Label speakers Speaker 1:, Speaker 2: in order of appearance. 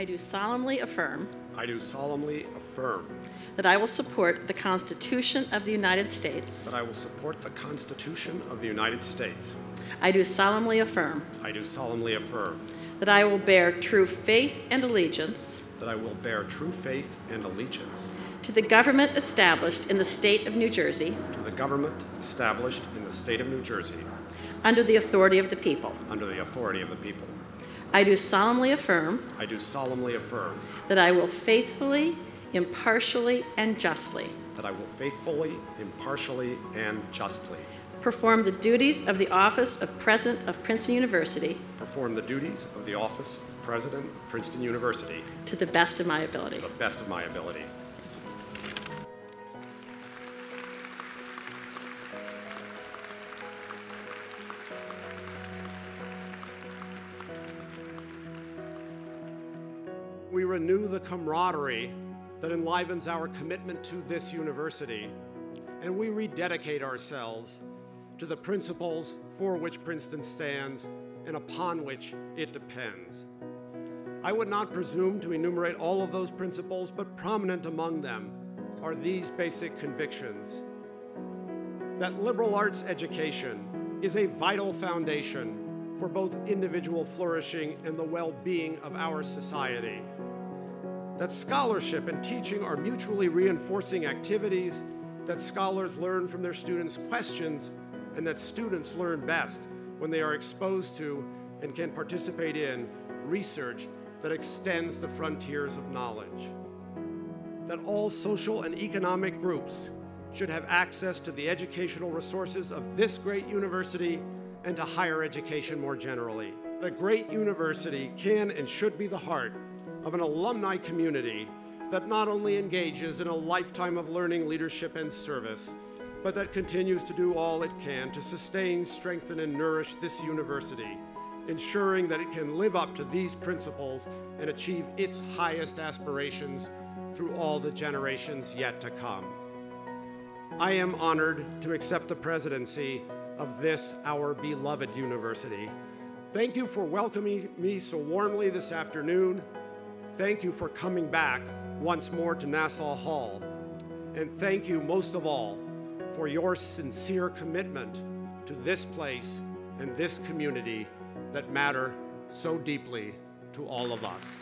Speaker 1: I do solemnly affirm
Speaker 2: I do solemnly affirm
Speaker 1: that I will support the Constitution of the United States.
Speaker 2: that I will support the Constitution of the United States.
Speaker 1: I do solemnly affirm
Speaker 2: I do solemnly affirm
Speaker 1: that I will bear true faith and allegiance
Speaker 2: that I will bear true faith and allegiance
Speaker 1: to the government established in the state of New Jersey
Speaker 2: to the government established in the state of New Jersey
Speaker 1: under the authority of the people.
Speaker 2: under the authority of the people.
Speaker 1: I do solemnly affirm
Speaker 2: I do solemnly affirm
Speaker 1: that I will faithfully, impartially, and justly
Speaker 2: that I will faithfully, impartially, and justly
Speaker 1: perform the duties of the office of President of Princeton University
Speaker 2: perform the duties of the office of President of Princeton University
Speaker 1: to the best of my ability.
Speaker 2: to the best of my ability. We renew the camaraderie that enlivens our commitment to this university, and we rededicate ourselves to the principles for which Princeton stands and upon which it depends. I would not presume to enumerate all of those principles, but prominent among them are these basic convictions that liberal arts education is a vital foundation for both individual flourishing and the well being of our society. That scholarship and teaching are mutually reinforcing activities, that scholars learn from their students' questions, and that students learn best when they are exposed to and can participate in research that extends the frontiers of knowledge. That all social and economic groups should have access to the educational resources of this great university and to higher education more generally. The great university can and should be the heart of an alumni community that not only engages in a lifetime of learning, leadership, and service, but that continues to do all it can to sustain, strengthen, and nourish this university, ensuring that it can live up to these principles and achieve its highest aspirations through all the generations yet to come. I am honored to accept the presidency of this, our beloved university. Thank you for welcoming me so warmly this afternoon. Thank you for coming back once more to Nassau Hall. And thank you most of all for your sincere commitment to this place and this community that matter so deeply to all of us.